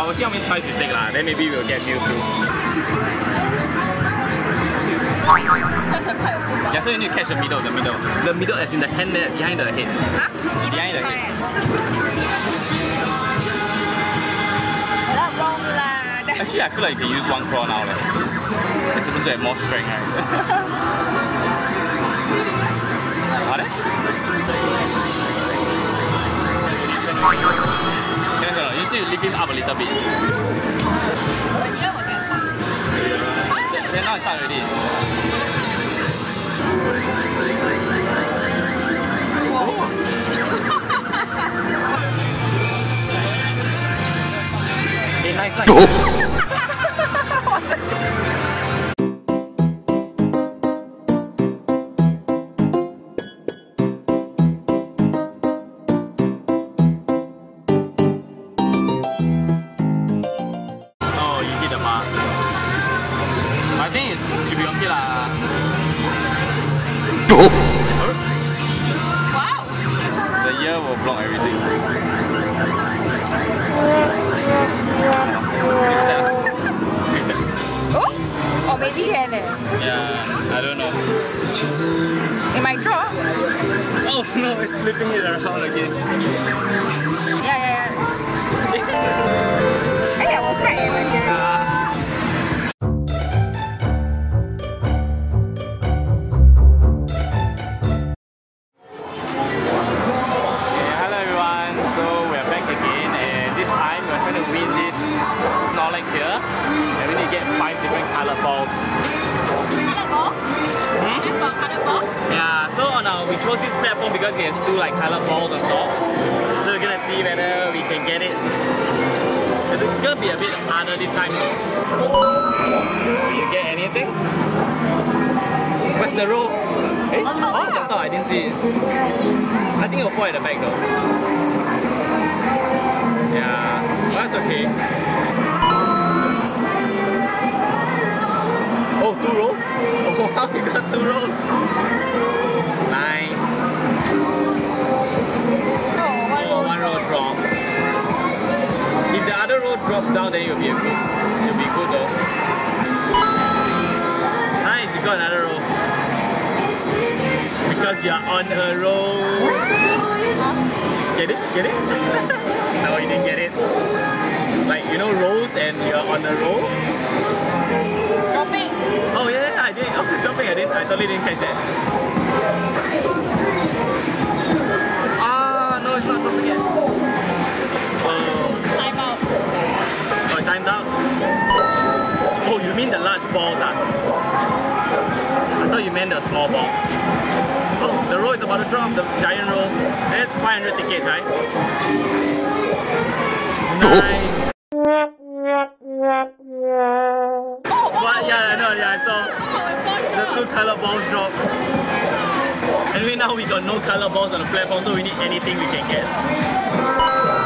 but we'll see how many tries we take lah. Then maybe we'll get view through. yeah, so you need to catch the middle, the middle. The middle as in the hand there, behind the head. Huh? Behind the head. Wrong, Actually, I feel like you can use one claw now. Like. It's supposed to have more strength, right? you lift it up a little bit. Now it's already. Hey, nice, nice. Oh. Oh, or maybe can eh. Yeah, I don't know. It might drop. Oh no, it's flipping it around again. Yeah, yeah, yeah. Eh, I was right. It's, it's gonna be a bit harder this time. Will you get anything? Where's the row? Eh? Oh, it's top. I didn't see it. I think it'll fall at the back though. Yeah, that's okay. Oh, two rolls? Oh wow, we got two rows. Drops down, then it'll be a good. It'll be good though. Nice, you got another row. Because you're on a roll. Get it? Get it? no, you didn't get it. Like you know rolls and you're on a roll. Dropping. Oh yeah, yeah, I did. Oh, jumping, I didn't. I totally didn't catch that. Mean the large balls, ah? I thought you meant the small ball. Oh, the roll is about to drop, the giant roll. That's 500 tickets, right? Nice. Oh, oh. What? Yeah, I know, yeah, I saw. The two color balls drop. Anyway, now we got no color balls on the platform, so we need anything we can get.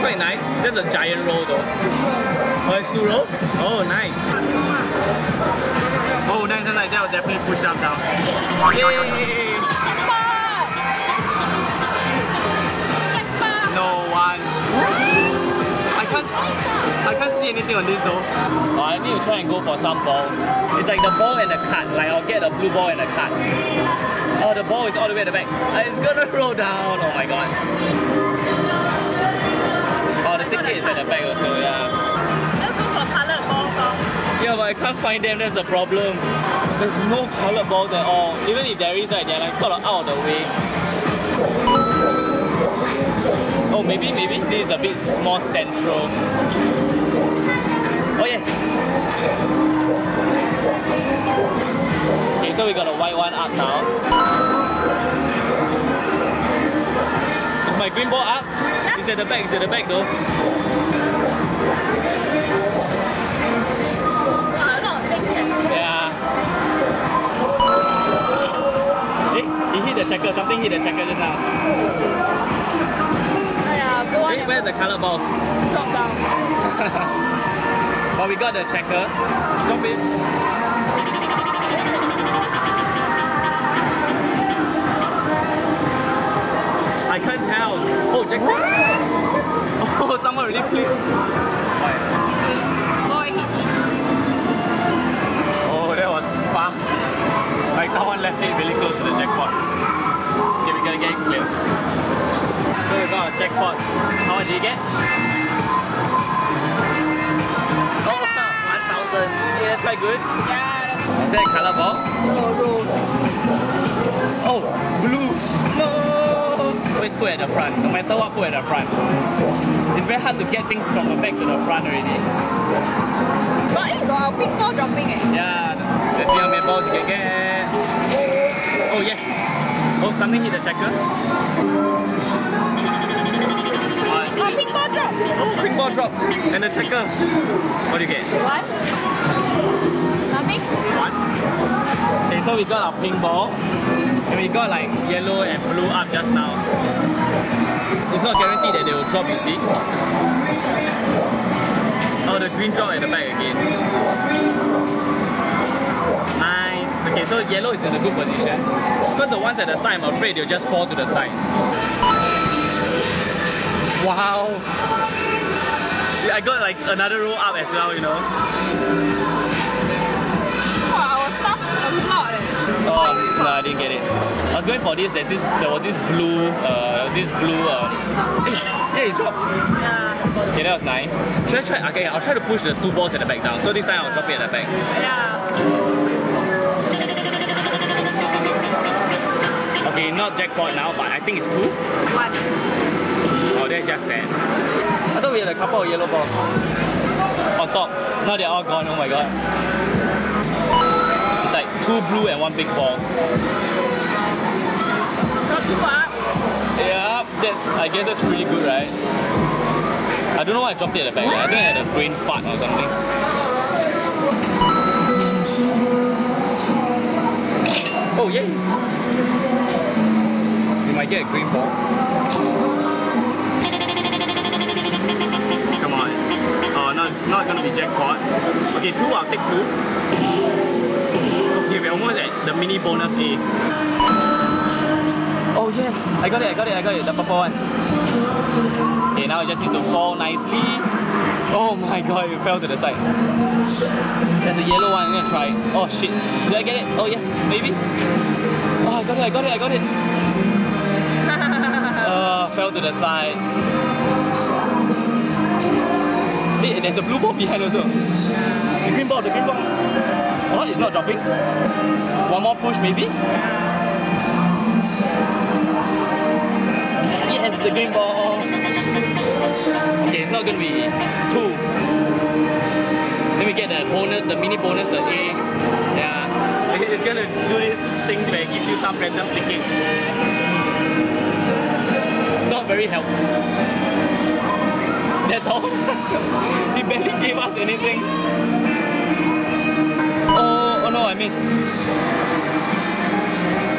Quite nice. That's a giant roll though. Oh, it's two rolls? Oh, nice. Oh, nice, nice, nice. That was definitely pushed up down. Yay! No one. I can't, I can't see anything on this though. Oh, I need to try and go for some balls. It's like the ball and the card. Like I'll get the blue ball and the card. Oh, the ball is all the way at the back. Uh, It's gonna roll down. Oh my god. I can't find them. That's the problem. There's no colored balls at all. Even if there is, right, they're like sort of out of the way. Oh, maybe, maybe this is a bit more central. Oh yes. Okay, so we got a white one up now. Is my green ball up? It's at the back. It's at the back though. checker. Something hit the checker just now. Oh. Wait, where's the color balls? Drop down. But we got the checker. Drop it. I can't tell. Oh, jackpot. oh, someone really clicked. Oh, that was fast. Like someone left it really close to the jackpot got a jackpot. How much did you get? Oh, 1,000. Yeah, that's quite good. Yeah. Is that a color ball? No, oh, no. Oh, blue. No. Always put at the front. No matter what, put at the front. It's very hard to get things from the back to the front already. Something hit the checker. Oh, Ah, big ball. Oh, pink ball dropped. And the checker. What do you get? What? Nothing? What? Okay, so we got our pink ball. And we got like yellow and blue up just now. It's not guaranteed that they will drop, you see. Oh, the green drop at the back again. Okay, so yellow is in a good position. Because the ones at the side, I'm afraid they'll just fall to the side. Wow. I got like another row up as well, you know. Wow, a lot eh. Oh, no, I didn't get it. I was going for this. There's this. There was this blue. Uh, there was this blue. Uh, yeah, it dropped. Yeah. Okay, that was nice. Should I try? Okay, I'll try to push the two balls at the back down. So this time I'll drop it at the back. Yeah. Not jackpot now, but I think it's two. One. Oh, that's just sad. I thought we had a couple of yellow balls on top. Now they're all gone. Oh my god. It's like two blue and one big ball. Got two up. Yeah, that's. I guess that's pretty good, right? I don't know why I dropped it at the back. I think I had a brain fart or something. Oh yay! Get a green ball. Come on. Oh no, it's not gonna be jackpot. Okay, two. I'll take two. Okay, we're almost at the mini bonus A. Oh yes, I got it, I got it, I got it, the purple one. Okay, now I just need to fall nicely. Oh my god, it fell to the side. There's a yellow one, I'm gonna try. Oh shit, did I get it? Oh yes, maybe? Oh, I got it, I got it, I got it. Fell to the side. Hey, there's a blue ball behind also. The green ball, the green ball. Oh, it's not dropping. One more push maybe? Yes, the green ball. Okay, it's not gonna be two. Then we get the bonus, the mini bonus, the A. Yeah. It's gonna do this thing where it gives you some random tickets. Very helpful. That's all. he barely gave us anything. Oh, oh no, I missed.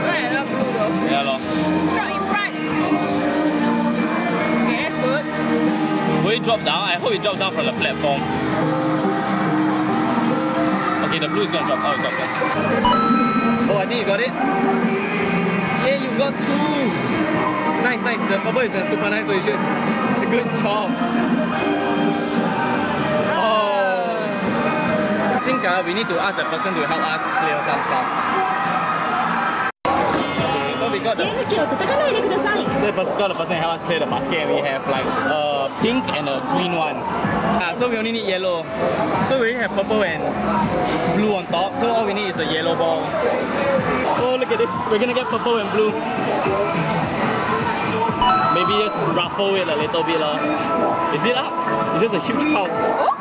Right, I love blue. Yeah, lor. Drop in front. Okay, that's good. Will it drop down? I hope it drops down from the platform. Okay, the blue is gonna drop. Oh, it's dropped down. Oh, I think you got it. Yeah, you got two! Nice, nice. The purple is a super nice solution. Good job. Oh. I think uh, we need to ask the person to help us clear some stuff. So we got the... So first got the person help us clear the basket and we have like a pink and a green one. Uh, so we only need yellow. So we have purple and blue on top. So all we need is a yellow ball. Oh look at this. We're gonna get purple and blue. Maybe just ruffle it a little bit. lah. Is it up? It's just a huge pile.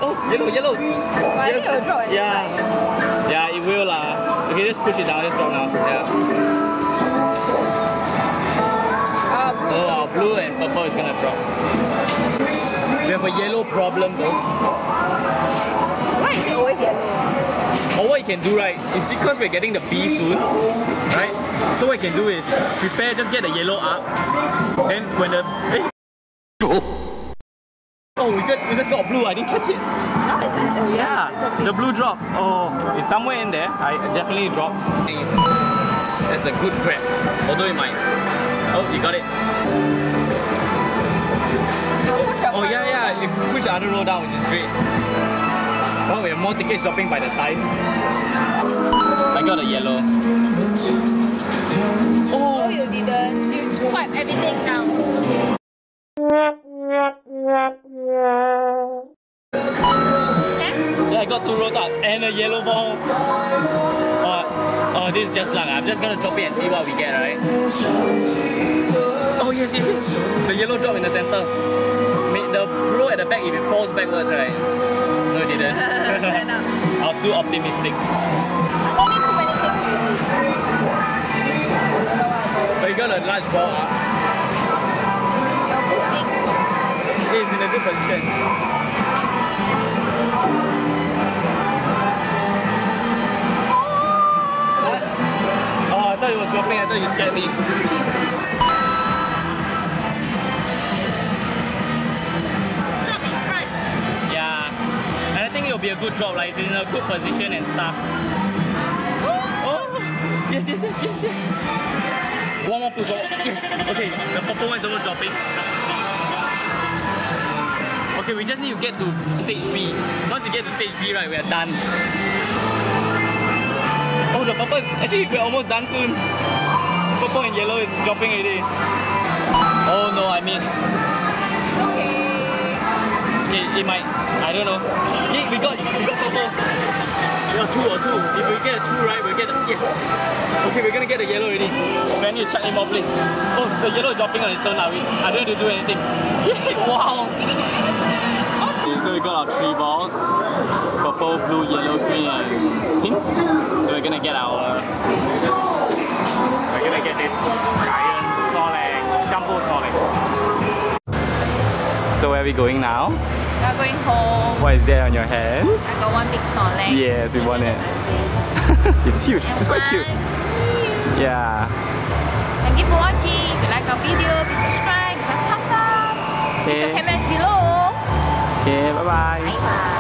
Oh, yellow, yellow. I think it will drop at the Yeah. Yeah, it will lah. Okay, just push it down. Just drop now. Yeah. Ah. Oh, our blue and purple is gonna drop. We have a yellow problem though. Why is it always yellow? Or what you can do, right, is because we're getting the B soon, right? So what you can do is prepare, just get the yellow up. Then when the eh. Oh, we got we just got blue. I didn't catch it. Yeah, the blue dropped. Oh, it's somewhere in there. I definitely dropped. That's a good grab. Although it might. Oh, you got it. Oh yeah, yeah. If you push the other row down, which is great. Oh, we have more tickets dropping by the side. I got a yellow. Oh, Oh, you didn't. You swipe everything down. Yeah, I got two rolls up and a yellow ball. Oh, oh, this is just luck. I'm just gonna drop it and see what we get, right? Oh yes, yes, yes. The yellow drop in the center. Made the roll at the back if it falls backwards, right? No, it didn't. I was too optimistic. Don't need too many things. But you got a large ball, huh? Yeah, it's in a good position. What? Oh, I thought it was dropping. I thought you scared me. Drop. Like it's in a good position and stuff. Oh, yes, yes, yes, yes, yes. One more push. Yes. Okay, the purple one is over dropping. Okay, we just need to get to stage B. Once we get to stage B, right, we are done. Oh, the purple is actually we're almost done soon. Purple and yellow is dropping already. Oh no, I missed. It, it might, I don't know. Yeah, we got, we got purple. We got two or two. If we get a two, right, we'll get a, yes. Okay, we're gonna get the yellow already. We need to chuck him off, please. Oh, the yellow is dropping on its own now. We, I don't need to do anything. Wow. Okay, so we got our three balls. Purple, blue, yellow, green, and pink. So we're gonna get our, we're gonna get this giant Snorlax, jumbo Snorlax. So where are we going now? We are going home. What is there on your hand? I got one big Snorlax. Yes, we want it. it's huge. And It's quite cute. me. Yeah. Thank you for watching. If you like our video, please subscribe, give us thumbs up. Leave your Okay. comments below. Okay, bye bye. Bye bye.